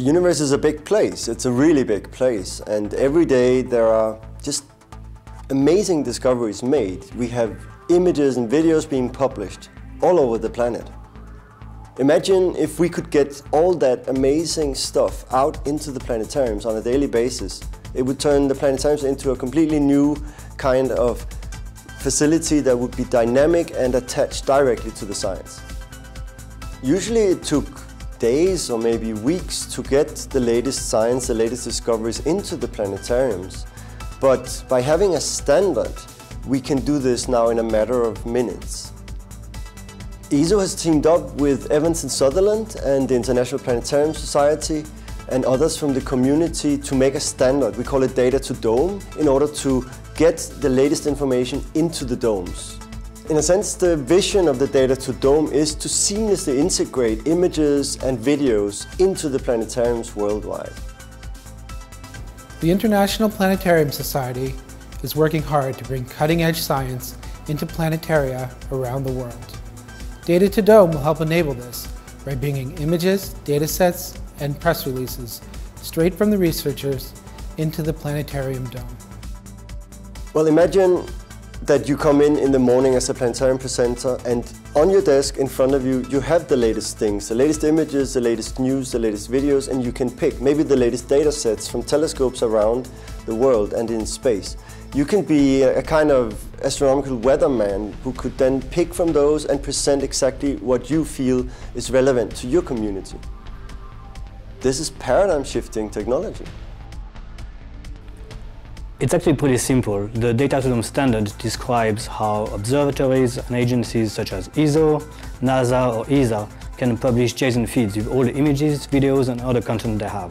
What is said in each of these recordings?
universe is a big place. It's a really big place. And every day there are just amazing discoveries made. We have images and videos being published all over the planet. Imagine if we could get all that amazing stuff out into the planetariums on a daily basis. It would turn the planetariums into a completely new kind of facility that would be dynamic and attached directly to the science. Usually it took days or maybe weeks to get the latest science, the latest discoveries into the planetariums. But by having a standard, we can do this now in a matter of minutes. ESO has teamed up with Evans and Sutherland and the International Planetarium Society and others from the community to make a standard. We call it Data to Dome in order to get the latest information into the domes. In a sense, the vision of the Data to Dome is to seamlessly integrate images and videos into the planetariums worldwide. The International Planetarium Society is working hard to bring cutting-edge science into planetaria around the world. Data to Dome will help enable this by bringing images, datasets, and press releases straight from the researchers into the planetarium dome. Well, imagine that you come in in the morning as a planetarium presenter and on your desk in front of you, you have the latest things, the latest images, the latest news, the latest videos, and you can pick maybe the latest data sets from telescopes around the world and in space. You can be a kind of astronomical weatherman who could then pick from those and present exactly what you feel is relevant to your community. This is paradigm shifting technology. It's actually pretty simple. The Data to standard describes how observatories and agencies such as ESO, NASA or ESA can publish JSON feeds with all the images, videos and other content they have.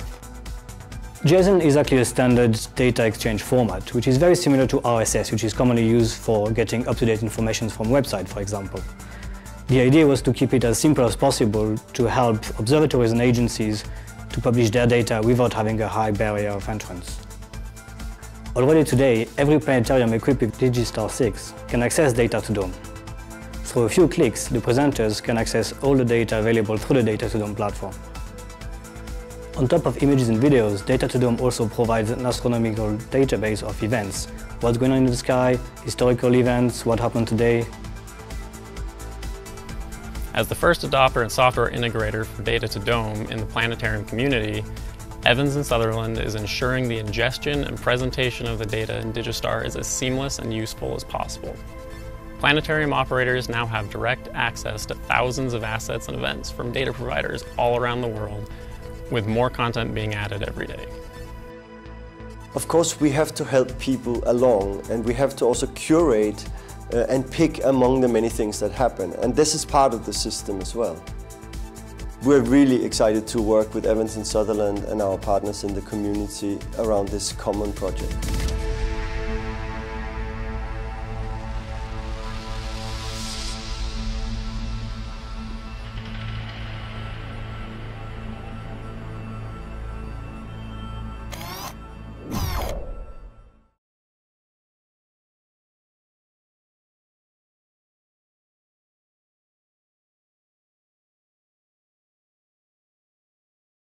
JSON is actually a standard data exchange format, which is very similar to RSS, which is commonly used for getting up-to-date information from websites, for example. The idea was to keep it as simple as possible to help observatories and agencies to publish their data without having a high barrier of entrance. Already today, every planetarium equipped with Digistar 6 can access data to Dome. Through a few clicks, the presenters can access all the data available through the Data to Dome platform. On top of images and videos, Data to Dome also provides an astronomical database of events. What's going on in the sky, historical events, what happened today. As the first adopter and software integrator for Data to Dome in the planetarium community, Evans and Sutherland is ensuring the ingestion and presentation of the data in Digistar is as seamless and useful as possible. Planetarium operators now have direct access to thousands of assets and events from data providers all around the world with more content being added every day. Of course, we have to help people along and we have to also curate uh, and pick among the many things that happen. And this is part of the system as well. We're really excited to work with Evans and Sutherland and our partners in the community around this common project.